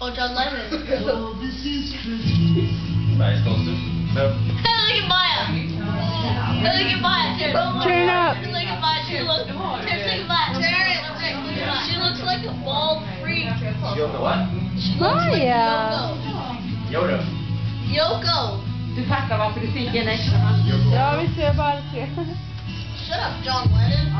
Oh, John Lennon. oh, this is Christmas. Nice, Dawson. No. Hey, Look at Maya. Hey, Look at Maya. Turn, Turn up. Look at Maya. She looks. Turn, look She looks like a bald freak. Yoko what? She looks like Maya. Yoda. Yoko. Yoko. Du fattar varför du fick en extra Ja, vi ser bara tre. Shut up, John Lennon.